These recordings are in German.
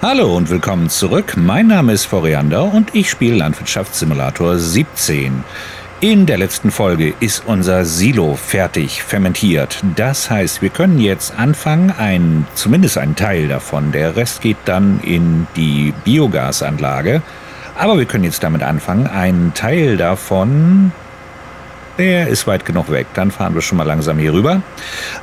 Hallo und willkommen zurück. Mein Name ist Floriander und ich spiele Landwirtschaftssimulator 17. In der letzten Folge ist unser Silo fertig fermentiert. Das heißt, wir können jetzt anfangen, ein, zumindest einen Teil davon, der Rest geht dann in die Biogasanlage. Aber wir können jetzt damit anfangen, einen Teil davon der ist weit genug weg. Dann fahren wir schon mal langsam hier rüber.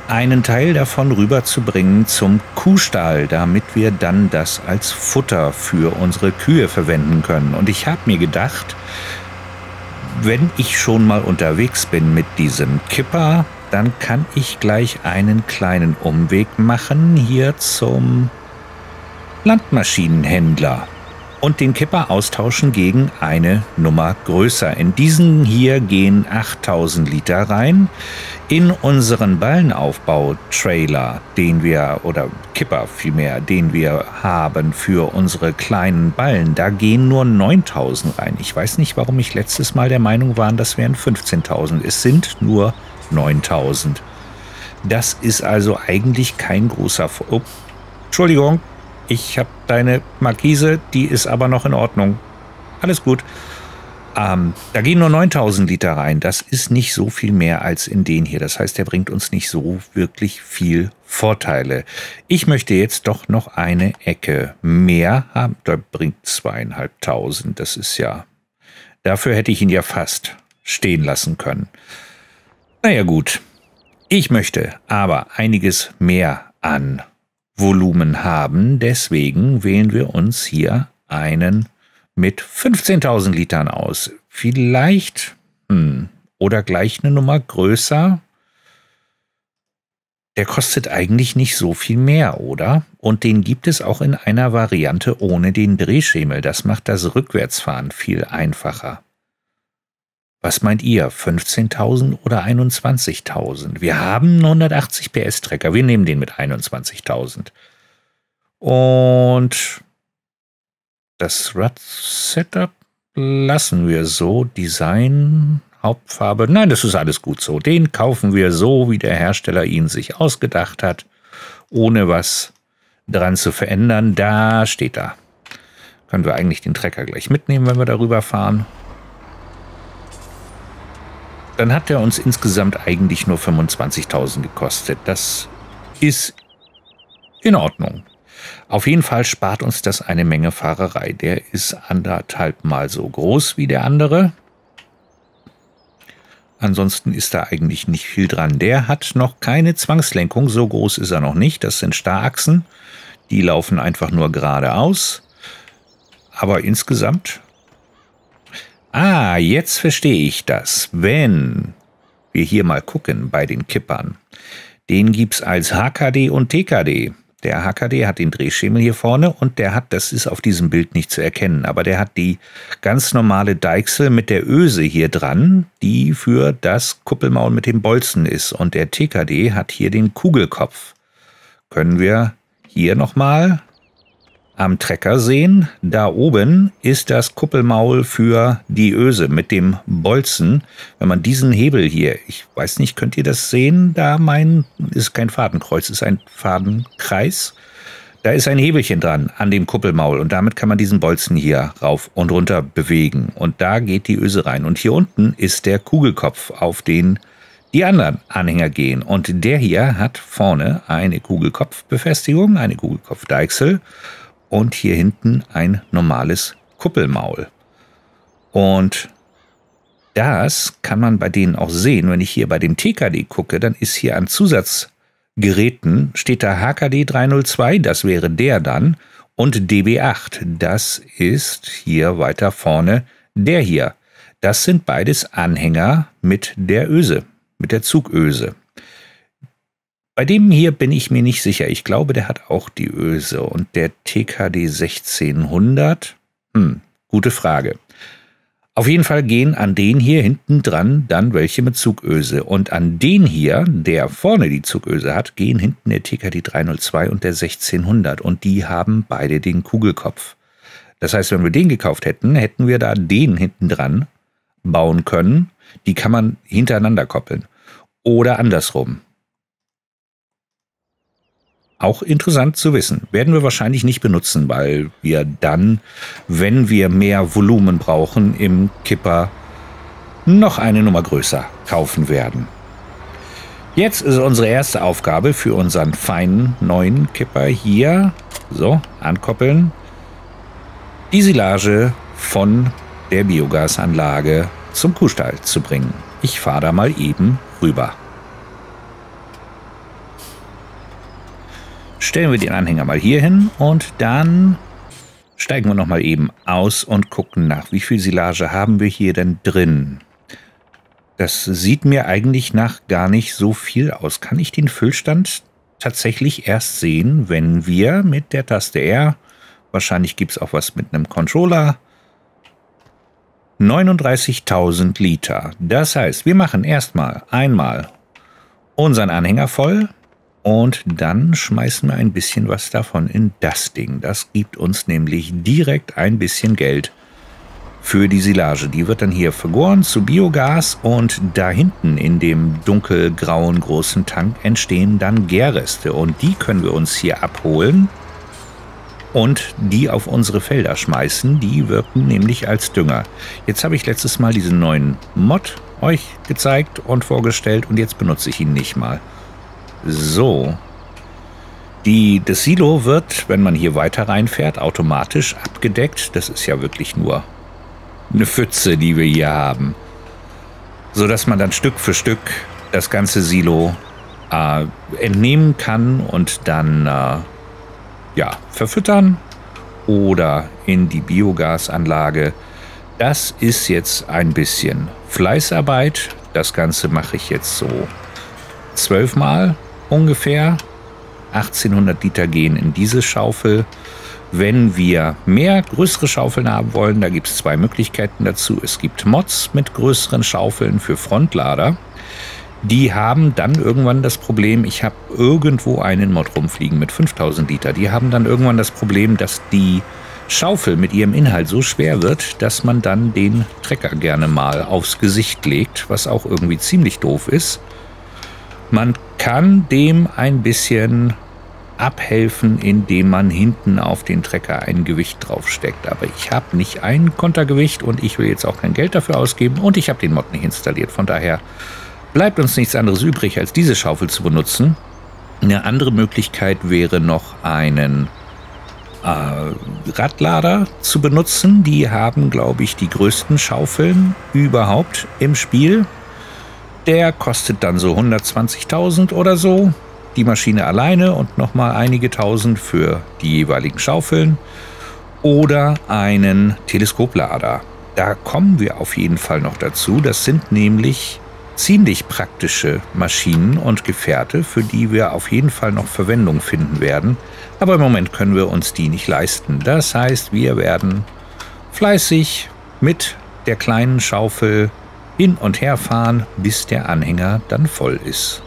Einen Teil davon rüberzubringen zum Kuhstall, damit wir dann das als Futter für unsere Kühe verwenden können. Und ich habe mir gedacht, wenn ich schon mal unterwegs bin mit diesem Kipper, dann kann ich gleich einen kleinen Umweg machen hier zum Landmaschinenhändler und den Kipper austauschen gegen eine Nummer größer. In diesen hier gehen 8000 Liter rein. In unseren Ballenaufbau-Trailer, den wir, oder Kipper vielmehr, den wir haben für unsere kleinen Ballen, da gehen nur 9000 rein. Ich weiß nicht, warum ich letztes Mal der Meinung war, das wären 15.000. Es sind nur 9000. Das ist also eigentlich kein großer... Oh, Entschuldigung, ich habe deine Markise, die ist aber noch in Ordnung. Alles gut. Ähm, da gehen nur 9000 Liter rein. Das ist nicht so viel mehr als in den hier. Das heißt, der bringt uns nicht so wirklich viel Vorteile. Ich möchte jetzt doch noch eine Ecke mehr haben. Der bringt zweieinhalbtausend. Das ist ja. Dafür hätte ich ihn ja fast stehen lassen können. Naja, gut. Ich möchte aber einiges mehr an Volumen haben. Deswegen wählen wir uns hier einen mit 15.000 Litern aus. Vielleicht hm, oder gleich eine Nummer größer. Der kostet eigentlich nicht so viel mehr, oder? Und den gibt es auch in einer Variante ohne den Drehschemel. Das macht das Rückwärtsfahren viel einfacher. Was meint ihr, 15.000 oder 21.000? Wir haben einen 180 PS Trecker, wir nehmen den mit 21.000. Und das Rad-Setup lassen wir so. Design, Hauptfarbe, nein, das ist alles gut so. Den kaufen wir so, wie der Hersteller ihn sich ausgedacht hat, ohne was dran zu verändern. Da steht er. Können wir eigentlich den Trecker gleich mitnehmen, wenn wir darüber fahren dann hat er uns insgesamt eigentlich nur 25.000 gekostet. Das ist in Ordnung. Auf jeden Fall spart uns das eine Menge Fahrerei. Der ist anderthalb Mal so groß wie der andere. Ansonsten ist da eigentlich nicht viel dran. Der hat noch keine Zwangslenkung, so groß ist er noch nicht. Das sind Starrachsen, die laufen einfach nur geradeaus. Aber insgesamt Ah, jetzt verstehe ich das. Wenn wir hier mal gucken bei den Kippern, den gibt's als HKD und TKD. Der HKD hat den Drehschemel hier vorne und der hat, das ist auf diesem Bild nicht zu erkennen, aber der hat die ganz normale Deichsel mit der Öse hier dran, die für das Kuppelmaul mit dem Bolzen ist. Und der TKD hat hier den Kugelkopf. Können wir hier nochmal am Trecker sehen. Da oben ist das Kuppelmaul für die Öse mit dem Bolzen. Wenn man diesen Hebel hier, ich weiß nicht, könnt ihr das sehen? Da mein, ist kein Fadenkreuz, ist ein Fadenkreis. Da ist ein Hebelchen dran an dem Kuppelmaul und damit kann man diesen Bolzen hier rauf und runter bewegen. Und da geht die Öse rein. Und hier unten ist der Kugelkopf, auf den die anderen Anhänger gehen. Und der hier hat vorne eine Kugelkopfbefestigung, eine Kugelkopfdeichsel und hier hinten ein normales Kuppelmaul. Und das kann man bei denen auch sehen. Wenn ich hier bei dem TKD gucke, dann ist hier an Zusatzgeräten, steht da HKD 302, das wäre der dann, und DB8, das ist hier weiter vorne der hier. Das sind beides Anhänger mit der Öse, mit der Zugöse. Bei dem hier bin ich mir nicht sicher. Ich glaube, der hat auch die Öse. Und der TKD 1600? Hm, gute Frage. Auf jeden Fall gehen an den hier hinten dran dann welche mit Zugöse. Und an den hier, der vorne die Zugöse hat, gehen hinten der TKD 302 und der 1600. Und die haben beide den Kugelkopf. Das heißt, wenn wir den gekauft hätten, hätten wir da den hinten dran bauen können. Die kann man hintereinander koppeln. Oder andersrum. Auch interessant zu wissen. Werden wir wahrscheinlich nicht benutzen, weil wir dann, wenn wir mehr Volumen brauchen, im Kipper noch eine Nummer größer kaufen werden. Jetzt ist unsere erste Aufgabe für unseren feinen neuen Kipper hier, so, ankoppeln, die Silage von der Biogasanlage zum Kuhstall zu bringen. Ich fahre da mal eben rüber. Stellen wir den Anhänger mal hier hin und dann steigen wir noch mal eben aus und gucken nach, wie viel Silage haben wir hier denn drin. Das sieht mir eigentlich nach gar nicht so viel aus. Kann ich den Füllstand tatsächlich erst sehen, wenn wir mit der Taste R, wahrscheinlich gibt es auch was mit einem Controller, 39.000 Liter. Das heißt, wir machen erstmal einmal unseren Anhänger voll und dann schmeißen wir ein bisschen was davon in das Ding. Das gibt uns nämlich direkt ein bisschen Geld für die Silage. Die wird dann hier vergoren zu Biogas und da hinten in dem dunkelgrauen großen Tank entstehen dann Gärreste und die können wir uns hier abholen und die auf unsere Felder schmeißen. Die wirken nämlich als Dünger. Jetzt habe ich letztes Mal diesen neuen Mod euch gezeigt und vorgestellt und jetzt benutze ich ihn nicht mal. So. Die, das Silo wird, wenn man hier weiter reinfährt, automatisch abgedeckt. Das ist ja wirklich nur eine Pfütze, die wir hier haben. So dass man dann Stück für Stück das ganze Silo äh, entnehmen kann und dann äh, ja, verfüttern oder in die Biogasanlage. Das ist jetzt ein bisschen Fleißarbeit. Das Ganze mache ich jetzt so zwölfmal ungefähr. 1800 Liter gehen in diese Schaufel. Wenn wir mehr größere Schaufeln haben wollen, da gibt es zwei Möglichkeiten dazu. Es gibt Mods mit größeren Schaufeln für Frontlader die haben dann irgendwann das Problem, ich habe irgendwo einen Mod rumfliegen mit 5000 Liter. Die haben dann irgendwann das Problem, dass die Schaufel mit ihrem Inhalt so schwer wird, dass man dann den Trecker gerne mal aufs Gesicht legt, was auch irgendwie ziemlich doof ist. Man kann dem ein bisschen abhelfen, indem man hinten auf den Trecker ein Gewicht draufsteckt. Aber ich habe nicht ein Kontergewicht und ich will jetzt auch kein Geld dafür ausgeben und ich habe den Mod nicht installiert. Von daher bleibt uns nichts anderes übrig, als diese Schaufel zu benutzen. Eine andere Möglichkeit wäre noch einen äh, Radlader zu benutzen. Die haben, glaube ich, die größten Schaufeln überhaupt im Spiel. Der kostet dann so 120.000 oder so. Die Maschine alleine und nochmal einige tausend für die jeweiligen Schaufeln. Oder einen Teleskoplader. Da kommen wir auf jeden Fall noch dazu. Das sind nämlich ziemlich praktische Maschinen und Gefährte, für die wir auf jeden Fall noch Verwendung finden werden. Aber im Moment können wir uns die nicht leisten. Das heißt, wir werden fleißig mit der kleinen Schaufel hin und her fahren, bis der Anhänger dann voll ist.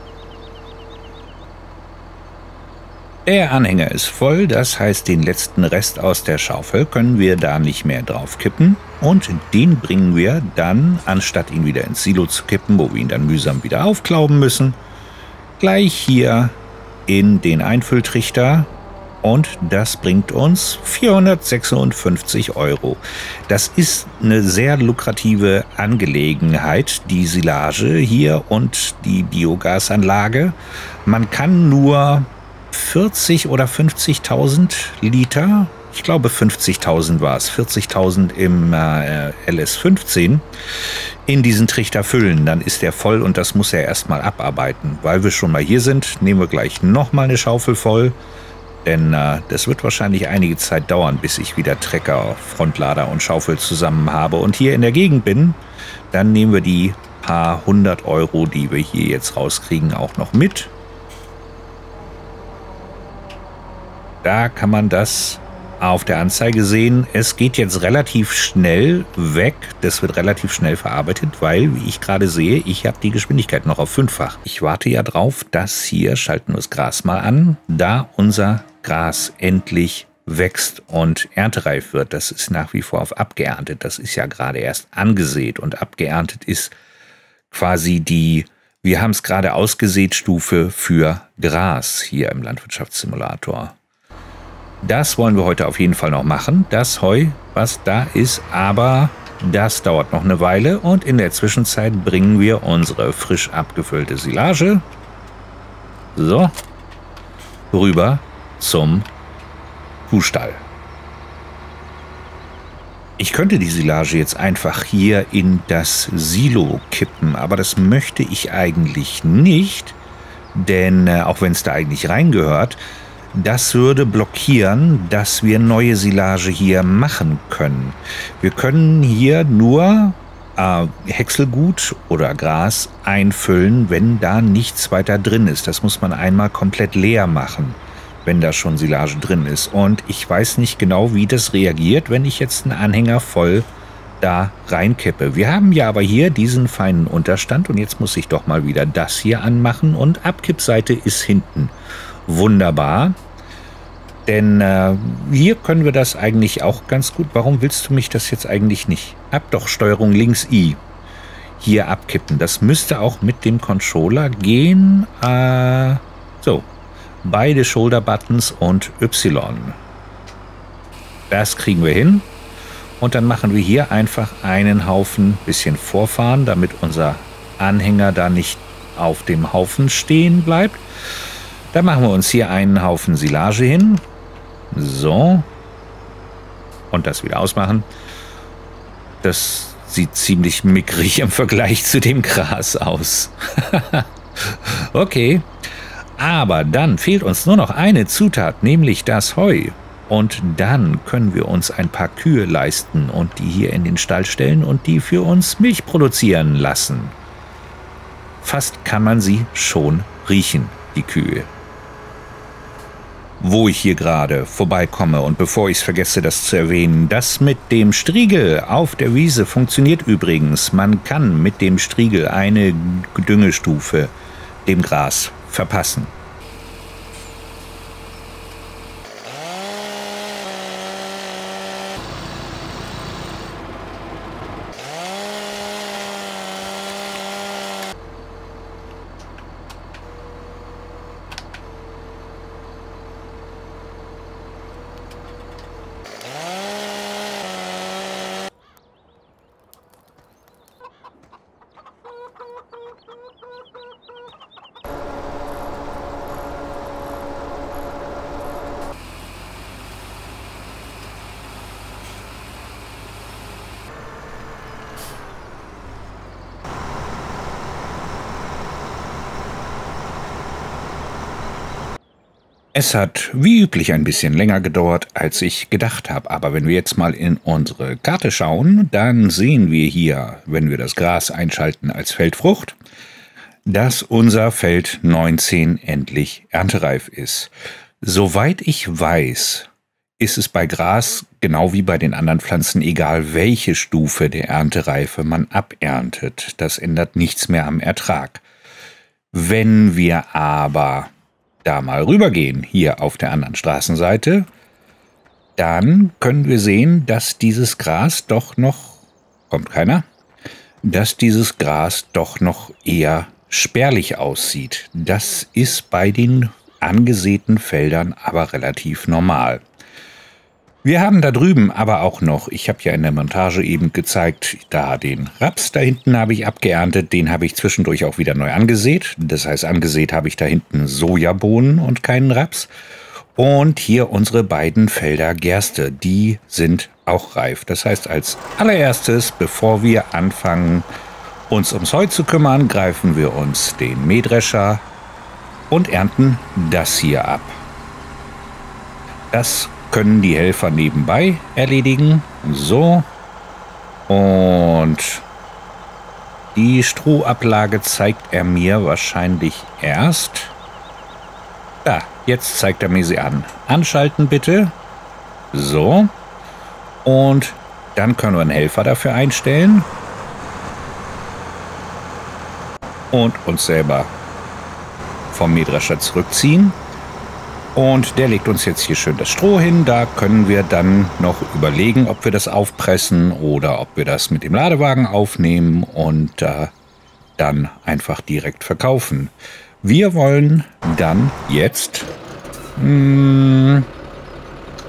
Der Anhänger ist voll, das heißt, den letzten Rest aus der Schaufel können wir da nicht mehr drauf kippen. Und den bringen wir dann, anstatt ihn wieder ins Silo zu kippen, wo wir ihn dann mühsam wieder aufklauben müssen, gleich hier in den Einfülltrichter. Und das bringt uns 456 Euro. Das ist eine sehr lukrative Angelegenheit, die Silage hier und die Biogasanlage. Man kann nur 40 oder 50.000 Liter, ich glaube 50.000 war es, 40.000 im äh, LS15, in diesen Trichter füllen. Dann ist der voll und das muss er erstmal abarbeiten. Weil wir schon mal hier sind, nehmen wir gleich nochmal eine Schaufel voll. Denn äh, das wird wahrscheinlich einige Zeit dauern, bis ich wieder Trecker, Frontlader und Schaufel zusammen habe und hier in der Gegend bin. Dann nehmen wir die paar hundert Euro, die wir hier jetzt rauskriegen, auch noch mit Da kann man das auf der Anzeige sehen. Es geht jetzt relativ schnell weg. Das wird relativ schnell verarbeitet, weil, wie ich gerade sehe, ich habe die Geschwindigkeit noch auf fünffach. Ich warte ja drauf, dass hier, schalten wir das Gras mal an, da unser Gras endlich wächst und erntereif wird. Das ist nach wie vor auf abgeerntet. Das ist ja gerade erst angesät und abgeerntet ist quasi die Wir haben es gerade ausgesät, Stufe für Gras hier im Landwirtschaftssimulator. Das wollen wir heute auf jeden Fall noch machen, das Heu, was da ist, aber das dauert noch eine Weile und in der Zwischenzeit bringen wir unsere frisch abgefüllte Silage so rüber zum Kuhstall. Ich könnte die Silage jetzt einfach hier in das Silo kippen, aber das möchte ich eigentlich nicht, denn äh, auch wenn es da eigentlich reingehört, das würde blockieren, dass wir neue Silage hier machen können. Wir können hier nur äh, Häckselgut oder Gras einfüllen, wenn da nichts weiter drin ist. Das muss man einmal komplett leer machen wenn da schon Silage drin ist. Und ich weiß nicht genau, wie das reagiert, wenn ich jetzt einen Anhänger voll da reinkippe. Wir haben ja aber hier diesen feinen Unterstand und jetzt muss ich doch mal wieder das hier anmachen und Abkippseite ist hinten. Wunderbar. Denn äh, hier können wir das eigentlich auch ganz gut. Warum willst du mich das jetzt eigentlich nicht? Ab doch Steuerung links I. Hier abkippen. Das müsste auch mit dem Controller gehen. Äh, so, beide Shoulder Buttons und Y. Das kriegen wir hin. Und dann machen wir hier einfach einen Haufen bisschen vorfahren, damit unser Anhänger da nicht auf dem Haufen stehen bleibt. Dann machen wir uns hier einen Haufen Silage hin. So. Und das wieder ausmachen. Das sieht ziemlich mickrig im Vergleich zu dem Gras aus. okay. Aber dann fehlt uns nur noch eine Zutat, nämlich das Heu. Und dann können wir uns ein paar Kühe leisten und die hier in den Stall stellen und die für uns Milch produzieren lassen. Fast kann man sie schon riechen, die Kühe. Wo ich hier gerade vorbeikomme und bevor ich es vergesse, das zu erwähnen, das mit dem Striegel auf der Wiese funktioniert übrigens. Man kann mit dem Striegel eine Düngestufe dem Gras verpassen. Es hat wie üblich ein bisschen länger gedauert, als ich gedacht habe. Aber wenn wir jetzt mal in unsere Karte schauen, dann sehen wir hier, wenn wir das Gras einschalten als Feldfrucht, dass unser Feld 19 endlich erntereif ist. Soweit ich weiß, ist es bei Gras genau wie bei den anderen Pflanzen egal, welche Stufe der Erntereife man aberntet. Das ändert nichts mehr am Ertrag. Wenn wir aber da mal rübergehen, hier auf der anderen Straßenseite, dann können wir sehen, dass dieses Gras doch noch, kommt keiner, dass dieses Gras doch noch eher spärlich aussieht. Das ist bei den angesäten Feldern aber relativ normal. Wir haben da drüben aber auch noch, ich habe ja in der Montage eben gezeigt, da den Raps da hinten habe ich abgeerntet, den habe ich zwischendurch auch wieder neu angesät. Das heißt, angesät habe ich da hinten Sojabohnen und keinen Raps. Und hier unsere beiden Felder Gerste, die sind auch reif. Das heißt, als allererstes, bevor wir anfangen, uns ums Heu zu kümmern, greifen wir uns den Mähdrescher und ernten das hier ab. Das können die Helfer nebenbei erledigen. So. Und die Strohablage zeigt er mir wahrscheinlich erst. Da, jetzt zeigt er mir sie an. Anschalten bitte. So. Und dann können wir einen Helfer dafür einstellen. Und uns selber vom Mähdrescher zurückziehen. Und der legt uns jetzt hier schön das Stroh hin. Da können wir dann noch überlegen, ob wir das aufpressen oder ob wir das mit dem Ladewagen aufnehmen. Und äh, dann einfach direkt verkaufen. Wir wollen dann jetzt... Mh, hm,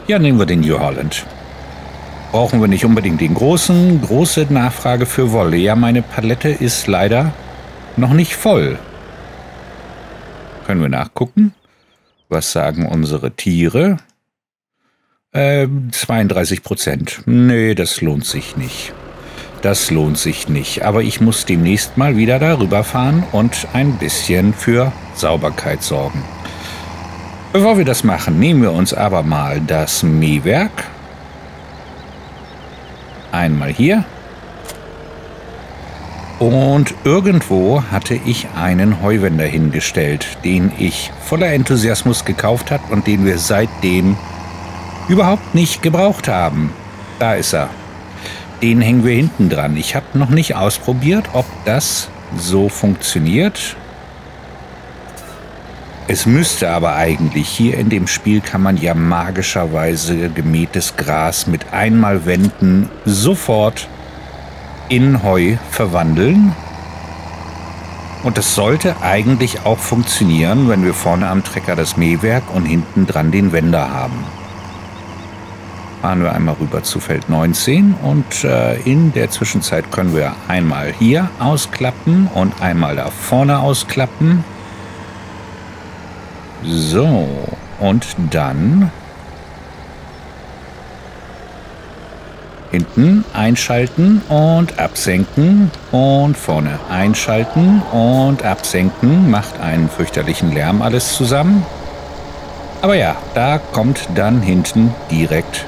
ja, nehmen wir den New Holland. Brauchen wir nicht unbedingt den großen. Große Nachfrage für Wolle. Ja, meine Palette ist leider noch nicht voll. Können wir nachgucken? Was sagen unsere Tiere? Äh, 32 Prozent. Nee, das lohnt sich nicht. Das lohnt sich nicht. Aber ich muss demnächst mal wieder darüber fahren und ein bisschen für Sauberkeit sorgen. Bevor wir das machen, nehmen wir uns aber mal das Mähwerk. Einmal hier. Und irgendwo hatte ich einen Heuwender hingestellt, den ich voller Enthusiasmus gekauft habe und den wir seitdem überhaupt nicht gebraucht haben. Da ist er. Den hängen wir hinten dran. Ich habe noch nicht ausprobiert, ob das so funktioniert. Es müsste aber eigentlich, hier in dem Spiel kann man ja magischerweise gemähtes Gras mit einmal wenden sofort in Heu verwandeln. Und das sollte eigentlich auch funktionieren, wenn wir vorne am Trecker das Mähwerk und hinten dran den Wender haben. Fahren wir einmal rüber zu Feld 19 und äh, in der Zwischenzeit können wir einmal hier ausklappen und einmal da vorne ausklappen. So, und dann hinten einschalten und absenken und vorne einschalten und absenken. Macht einen fürchterlichen Lärm alles zusammen. Aber ja, da kommt dann hinten direkt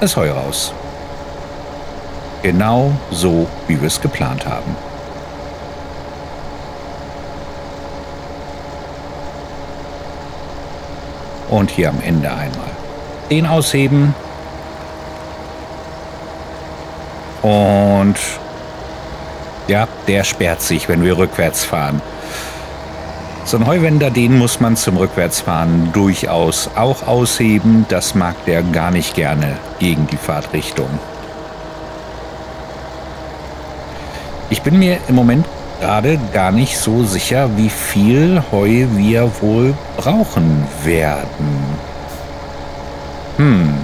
das Heu raus. Genau so, wie wir es geplant haben. Und hier am Ende einmal den ausheben. Und ja, der sperrt sich, wenn wir rückwärts fahren. So ein Heuwender, den muss man zum Rückwärtsfahren durchaus auch ausheben. Das mag der gar nicht gerne gegen die Fahrtrichtung. Ich bin mir im Moment gerade gar nicht so sicher, wie viel Heu wir wohl brauchen werden. Hm.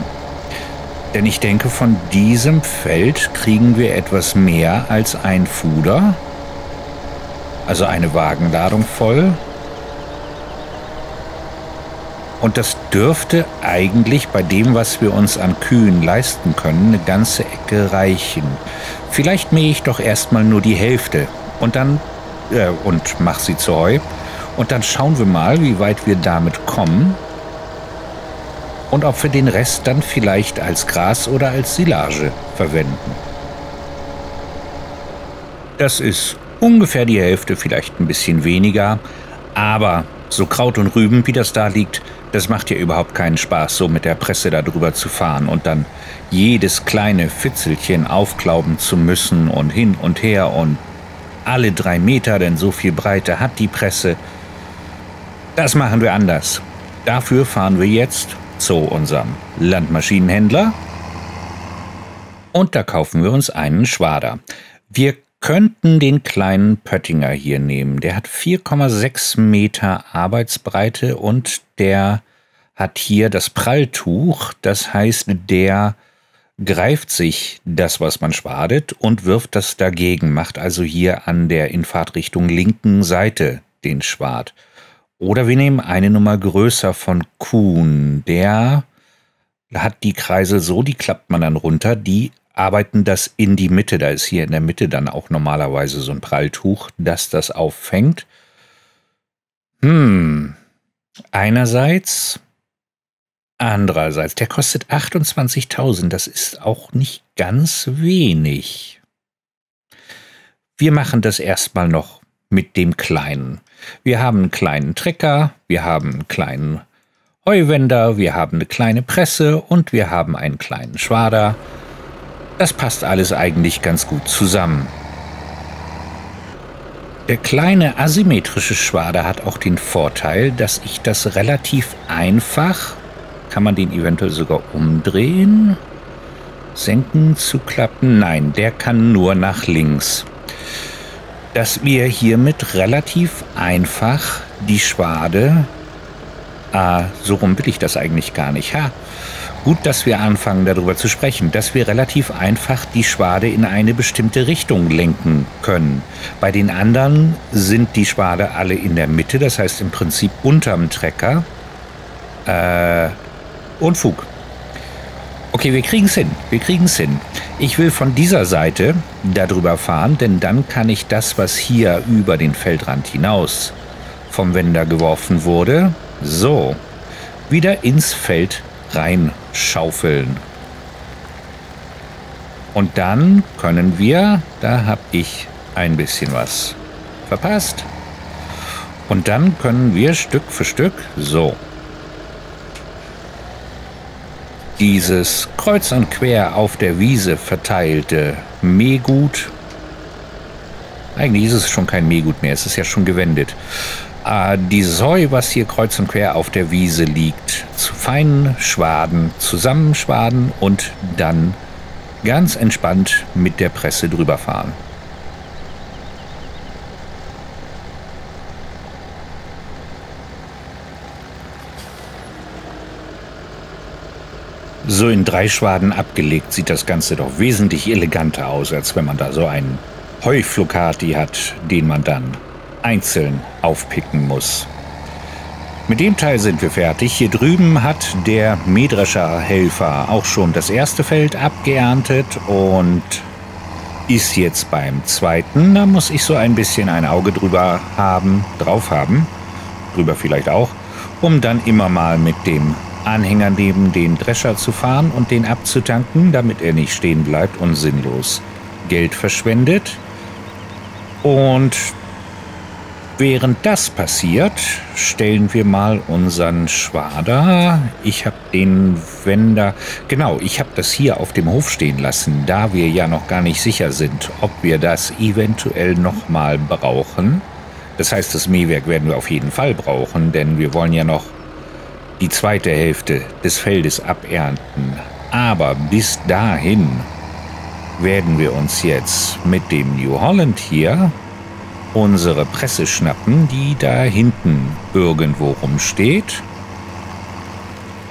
Denn ich denke, von diesem Feld kriegen wir etwas mehr als ein Fuder. Also eine Wagenladung voll. Und das dürfte eigentlich bei dem, was wir uns an Kühen leisten können, eine ganze Ecke reichen. Vielleicht mähe ich doch erstmal nur die Hälfte und dann äh, und mach sie zu Heu. Und dann schauen wir mal, wie weit wir damit kommen. Und ob wir den Rest dann vielleicht als Gras oder als Silage verwenden. Das ist ungefähr die Hälfte, vielleicht ein bisschen weniger. Aber so Kraut und Rüben, wie das da liegt, das macht ja überhaupt keinen Spaß, so mit der Presse da drüber zu fahren und dann jedes kleine Fitzelchen aufklauben zu müssen und hin und her und alle drei Meter, denn so viel Breite hat die Presse. Das machen wir anders. Dafür fahren wir jetzt zu unserem Landmaschinenhändler und da kaufen wir uns einen Schwader. Wir könnten den kleinen Pöttinger hier nehmen. Der hat 4,6 Meter Arbeitsbreite und der hat hier das Pralltuch. Das heißt, der greift sich das, was man schwadet, und wirft das dagegen, macht also hier an der in Fahrtrichtung linken Seite den Schwad. Oder wir nehmen eine Nummer größer von Kuhn. Der hat die Kreisel so, die klappt man dann runter, die arbeiten das in die Mitte. Da ist hier in der Mitte dann auch normalerweise so ein Pralltuch, das das auffängt. Hm. Einerseits, andererseits, der kostet 28.000. Das ist auch nicht ganz wenig. Wir machen das erstmal noch mit dem Kleinen. Wir haben einen kleinen Trecker, wir haben einen kleinen Heuwender, wir haben eine kleine Presse und wir haben einen kleinen Schwader. Das passt alles eigentlich ganz gut zusammen. Der kleine asymmetrische Schwader hat auch den Vorteil, dass ich das relativ einfach, kann man den eventuell sogar umdrehen, senken, zuklappen, nein, der kann nur nach links. Dass wir hiermit relativ einfach die Schwade, ah, so rum will ich das eigentlich gar nicht, ha, gut, dass wir anfangen darüber zu sprechen, dass wir relativ einfach die Schwade in eine bestimmte Richtung lenken können. Bei den anderen sind die Schwade alle in der Mitte, das heißt im Prinzip unterm Trecker. Äh, Unfug. Okay, wir kriegen es hin. Wir kriegen es hin. Ich will von dieser Seite darüber fahren, denn dann kann ich das, was hier über den Feldrand hinaus vom Wender geworfen wurde, so wieder ins Feld reinschaufeln. Und dann können wir, da habe ich ein bisschen was verpasst. Und dann können wir Stück für Stück so dieses kreuz und quer auf der Wiese verteilte Mähgut, eigentlich ist es schon kein Mähgut mehr, es ist ja schon gewendet, äh, dieses Heu, was hier kreuz und quer auf der Wiese liegt, zu feinen Schwaden zusammenschwaden und dann ganz entspannt mit der Presse drüber fahren. So in drei Schwaden abgelegt sieht das Ganze doch wesentlich eleganter aus, als wenn man da so einen Heuflocati hat, den man dann einzeln aufpicken muss. Mit dem Teil sind wir fertig. Hier drüben hat der Mähdrescher Helfer auch schon das erste Feld abgeerntet und ist jetzt beim zweiten. Da muss ich so ein bisschen ein Auge drüber haben, drauf haben, drüber vielleicht auch, um dann immer mal mit dem Anhänger neben den Drescher zu fahren und den abzutanken, damit er nicht stehen bleibt und sinnlos Geld verschwendet. Und während das passiert, stellen wir mal unseren Schwader. Ich habe den Wender, genau, ich habe das hier auf dem Hof stehen lassen, da wir ja noch gar nicht sicher sind, ob wir das eventuell nochmal brauchen. Das heißt, das Mähwerk werden wir auf jeden Fall brauchen, denn wir wollen ja noch die zweite Hälfte des Feldes abernten. Aber bis dahin werden wir uns jetzt mit dem New Holland hier unsere Presse schnappen, die da hinten irgendwo rumsteht.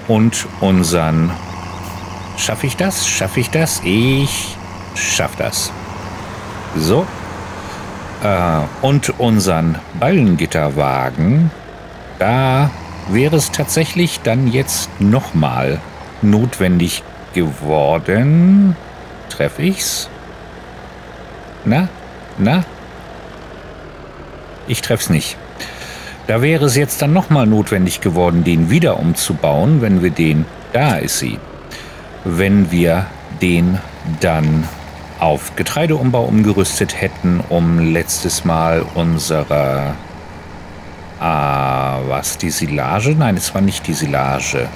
Und unseren... Schaffe ich das? Schaffe ich das? Ich schaff das. So. Äh, und unseren Ballengitterwagen, da wäre es tatsächlich dann jetzt nochmal notwendig geworden. Treffe ich's? Na? Na? Ich treff's nicht. Da wäre es jetzt dann nochmal notwendig geworden, den wieder umzubauen, wenn wir den, da ist sie, wenn wir den dann auf Getreideumbau umgerüstet hätten, um letztes Mal unsere Ah, was? Die Silage? Nein, es war nicht die Silage.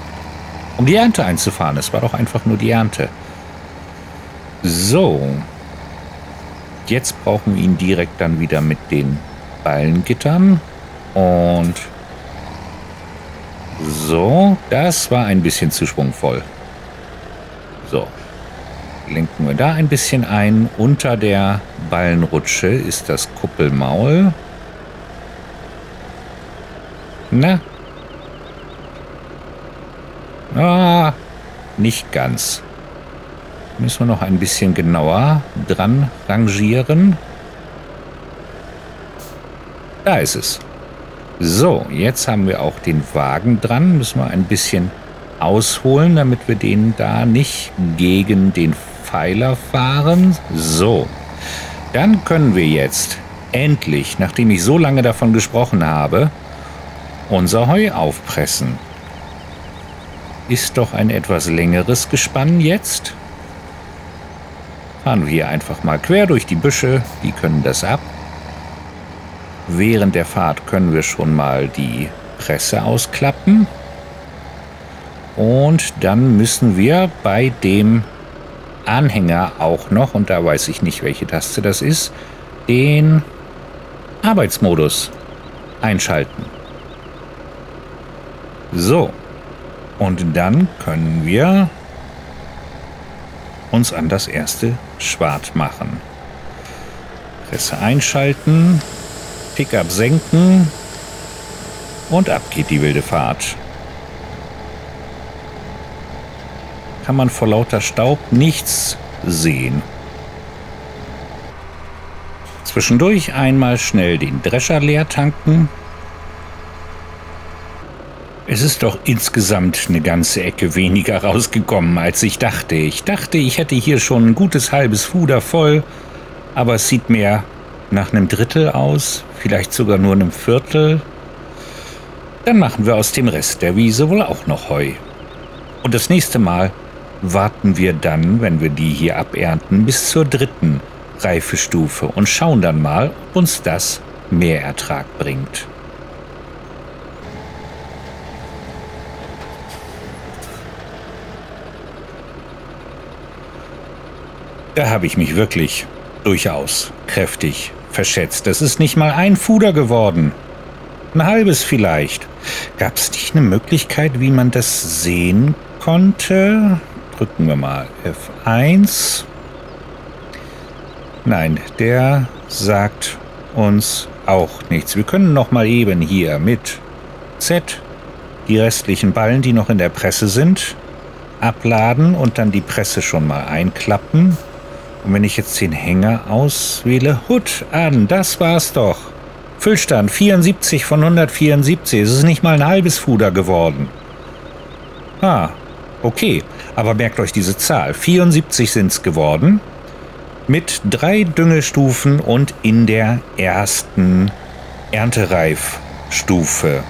Um die Ernte einzufahren. Es war doch einfach nur die Ernte. So. Jetzt brauchen wir ihn direkt dann wieder mit den Ballengittern. Und so, das war ein bisschen zu schwungvoll. So. Lenken wir da ein bisschen ein. Unter der Ballenrutsche ist das Kuppelmaul. Na? Ah, nicht ganz. Müssen wir noch ein bisschen genauer dran rangieren. Da ist es. So, jetzt haben wir auch den Wagen dran. Müssen wir ein bisschen ausholen, damit wir den da nicht gegen den Pfeiler fahren. So, dann können wir jetzt endlich, nachdem ich so lange davon gesprochen habe, unser Heu aufpressen. Ist doch ein etwas längeres Gespann jetzt. Fahren wir hier einfach mal quer durch die Büsche, die können das ab. Während der Fahrt können wir schon mal die Presse ausklappen. Und dann müssen wir bei dem Anhänger auch noch, und da weiß ich nicht, welche Taste das ist, den Arbeitsmodus einschalten. So. Und dann können wir uns an das erste Schwart machen. Presse einschalten, Pickup senken und ab geht die wilde Fahrt. Kann man vor lauter Staub nichts sehen. Zwischendurch einmal schnell den Drescher leer tanken. Es ist doch insgesamt eine ganze Ecke weniger rausgekommen, als ich dachte. Ich dachte, ich hätte hier schon ein gutes halbes Fuder voll, aber es sieht mehr nach einem Drittel aus, vielleicht sogar nur einem Viertel. Dann machen wir aus dem Rest der Wiese wohl auch noch Heu. Und das nächste Mal warten wir dann, wenn wir die hier abernten, bis zur dritten Reifestufe und schauen dann mal, ob uns das mehr Ertrag bringt. Da habe ich mich wirklich durchaus kräftig verschätzt. Das ist nicht mal ein Fuder geworden. Ein halbes vielleicht. Gab es nicht eine Möglichkeit, wie man das sehen konnte? Drücken wir mal F1. Nein, der sagt uns auch nichts. Wir können noch mal eben hier mit Z die restlichen Ballen, die noch in der Presse sind, abladen und dann die Presse schon mal einklappen. Und wenn ich jetzt den Hänger auswähle, Hut an, das war's doch. Füllstand 74 von 174. Es ist nicht mal ein halbes Fuder geworden. Ah, okay. Aber merkt euch diese Zahl. 74 sind's geworden mit drei Düngestufen und in der ersten Erntereifstufe.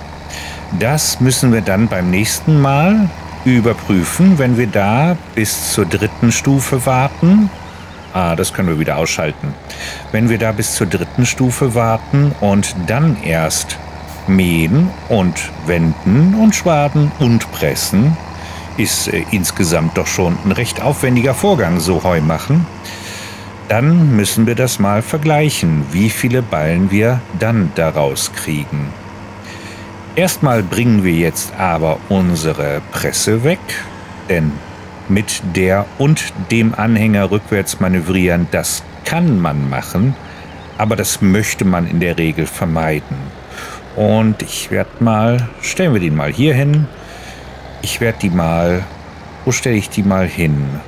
Das müssen wir dann beim nächsten Mal überprüfen, wenn wir da bis zur dritten Stufe warten. Ah, das können wir wieder ausschalten. Wenn wir da bis zur dritten Stufe warten und dann erst mähen und wenden und schwaden und pressen, ist äh, insgesamt doch schon ein recht aufwendiger Vorgang, so Heu machen. Dann müssen wir das mal vergleichen, wie viele Ballen wir dann daraus kriegen. Erstmal bringen wir jetzt aber unsere Presse weg, denn mit der und dem Anhänger rückwärts manövrieren, das kann man machen, aber das möchte man in der Regel vermeiden. Und ich werde mal, stellen wir den mal hier hin. Ich werde die mal, wo stelle ich die mal hin?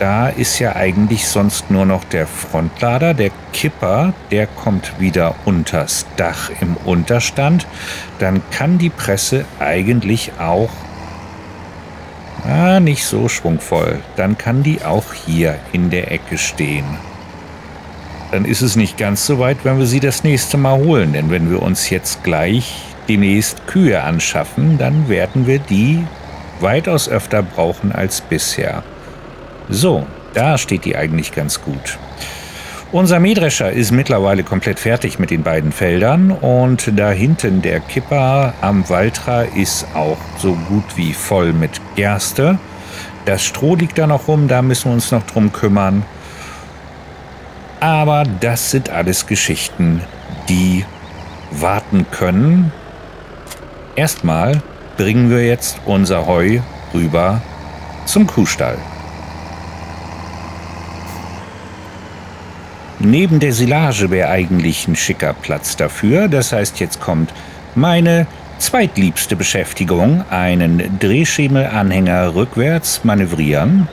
Da ist ja eigentlich sonst nur noch der Frontlader, der Kipper, der kommt wieder unters Dach im Unterstand. Dann kann die Presse eigentlich auch ah, nicht so schwungvoll. Dann kann die auch hier in der Ecke stehen. Dann ist es nicht ganz so weit, wenn wir sie das nächste Mal holen. Denn wenn wir uns jetzt gleich demnächst Kühe anschaffen, dann werden wir die weitaus öfter brauchen als bisher. So, da steht die eigentlich ganz gut. Unser Mähdrescher ist mittlerweile komplett fertig mit den beiden Feldern und da hinten der Kipper am Waltra ist auch so gut wie voll mit Gerste. Das Stroh liegt da noch rum, da müssen wir uns noch drum kümmern. Aber das sind alles Geschichten, die warten können. Erstmal bringen wir jetzt unser Heu rüber zum Kuhstall. Neben der Silage wäre eigentlich ein schicker Platz dafür. Das heißt, jetzt kommt meine zweitliebste Beschäftigung, einen Drehschemelanhänger rückwärts manövrieren.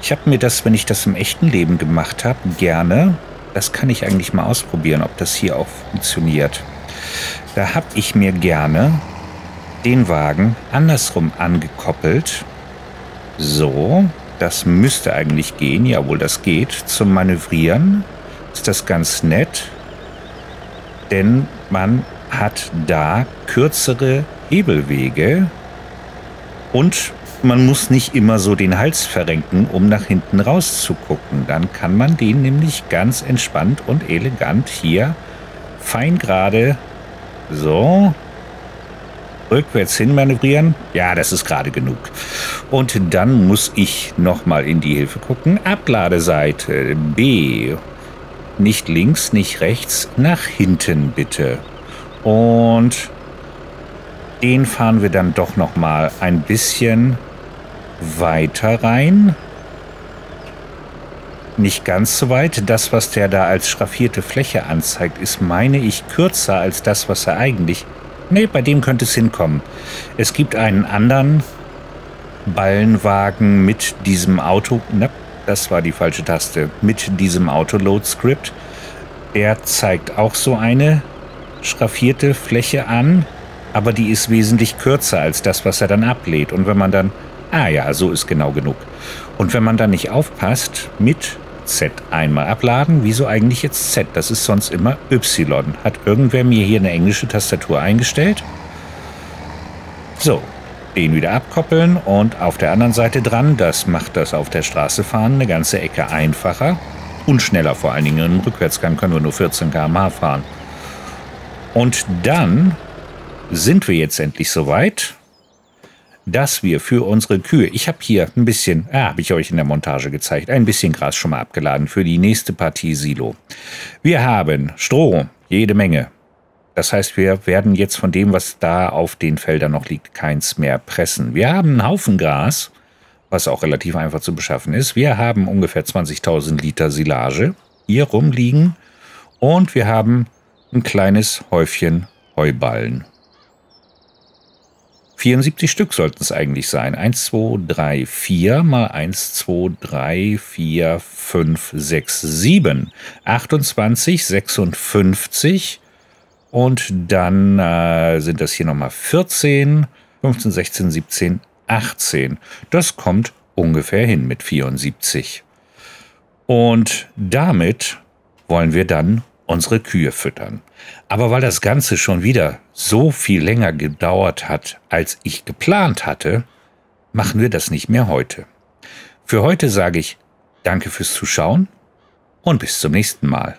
Ich habe mir das, wenn ich das im echten Leben gemacht habe, gerne. Das kann ich eigentlich mal ausprobieren, ob das hier auch funktioniert. Da habe ich mir gerne den Wagen andersrum angekoppelt. So, das müsste eigentlich gehen, jawohl, das geht. Zum Manövrieren ist das ganz nett, denn man hat da kürzere Hebelwege und man muss nicht immer so den Hals verrenken, um nach hinten rauszugucken. Dann kann man den nämlich ganz entspannt und elegant hier fein gerade so rückwärts hin manövrieren. Ja, das ist gerade genug. Und dann muss ich nochmal in die Hilfe gucken. Abladeseite B. Nicht links, nicht rechts, nach hinten bitte. Und den fahren wir dann doch nochmal ein bisschen weiter rein. nicht ganz so weit. Das, was der da als schraffierte Fläche anzeigt, ist, meine ich, kürzer als das, was er eigentlich... Nee, bei dem könnte es hinkommen. Es gibt einen anderen Ballenwagen mit diesem Auto... Ne, das war die falsche Taste. Mit diesem Autoload-Script. Der zeigt auch so eine schraffierte Fläche an, aber die ist wesentlich kürzer als das, was er dann ablädt. Und wenn man dann... Ah ja, so ist genau genug. Und wenn man dann nicht aufpasst, mit Z einmal abladen. Wieso eigentlich jetzt Z? Das ist sonst immer Y. Hat irgendwer mir hier eine englische Tastatur eingestellt? So, den wieder abkoppeln und auf der anderen Seite dran. Das macht das auf der Straße fahren eine ganze Ecke einfacher und schneller. Vor allen Dingen im Rückwärtsgang können wir nur 14 km/h fahren. Und dann sind wir jetzt endlich soweit dass wir für unsere Kühe, ich habe hier ein bisschen, ah, habe ich euch in der Montage gezeigt, ein bisschen Gras schon mal abgeladen für die nächste Partie Silo. Wir haben Stroh, jede Menge. Das heißt, wir werden jetzt von dem, was da auf den Feldern noch liegt, keins mehr pressen. Wir haben einen Haufen Gras, was auch relativ einfach zu beschaffen ist. Wir haben ungefähr 20.000 Liter Silage hier rumliegen und wir haben ein kleines Häufchen Heuballen. 74 Stück sollten es eigentlich sein. 1, 2, 3, 4 mal 1, 2, 3, 4, 5, 6, 7. 28, 56 und dann äh, sind das hier nochmal 14, 15, 16, 17, 18. Das kommt ungefähr hin mit 74. Und damit wollen wir dann unsere Kühe füttern. Aber weil das Ganze schon wieder so viel länger gedauert hat, als ich geplant hatte, machen wir das nicht mehr heute. Für heute sage ich Danke fürs Zuschauen und bis zum nächsten Mal.